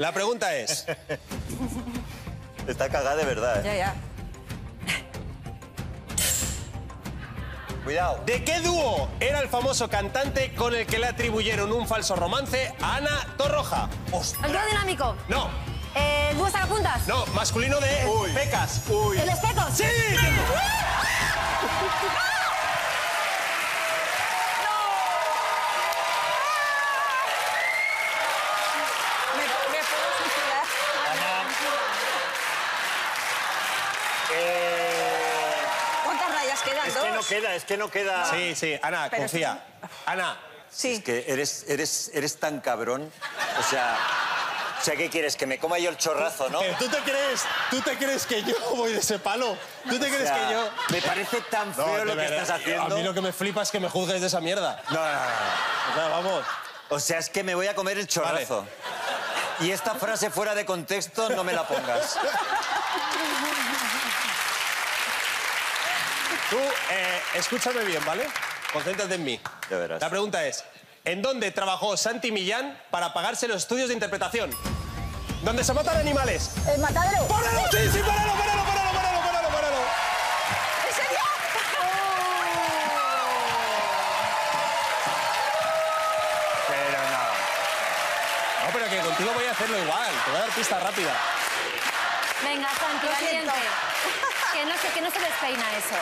La pregunta es, Está cagada de verdad, Ya, ¿eh? ya. Cuidado. ¿de qué dúo era el famoso cantante con el que le atribuyeron un falso romance a Ana Torroja? El dúo dinámico. No, Eh, ¿El dúo sacapuntas? no, masculino de Uy. Pecas. Uy. ¿El especos? ¡Sí! ¿Me, no queda, es que no queda. Sí, sí, Ana, Pero confía. Ana, Sí. Es que eres, eres, eres tan cabrón. O sea, o sea, ¿qué quieres? Que me coma yo el chorrazo, ¿no? ¿tú te crees, tú te crees que yo voy de ese palo? ¿Tú te O crees sea, que yo...? Me parece tan feo No, lo que verdad, estás haciendo. A mí lo que me flipa es que me juzgues de esa mierda. No, no, no, no. O sea, vamos. O sea, es que me voy a comer el chorrazo. Y esta frase fuera de contexto no me la pongas. Tú, eh, escúchame bien, ¿vale? Concéntrate en mí. Ya verás. La pregunta es, ¿en dónde trabajó Santi Millán para pagarse los estudios de interpretación? ¿Dónde se matan animales? ¿El matadero? ¡Páralo! ¡Sí, sí, páralo, páralo, páralo, páralo, páralo, páralo! ¿En serio? Pero no. No, pero que contigo voy a hacerlo igual. Te voy a dar pista rápida. Venga, Santi, Lo valiente. siento. Que no, se, que no se despeina eso.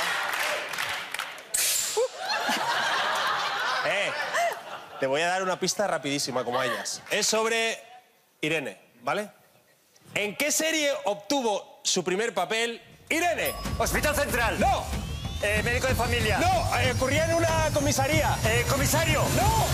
Eh, te voy a dar una pista rapidísima, como a ellas. Es sobre Irene, ¿vale? ¿En qué serie obtuvo su primer papel Irene? Hospital Central. ¡No! Eh, médico de familia. ¡No! eh, ocurría en una comisaría. Eh, comisario. ¡No!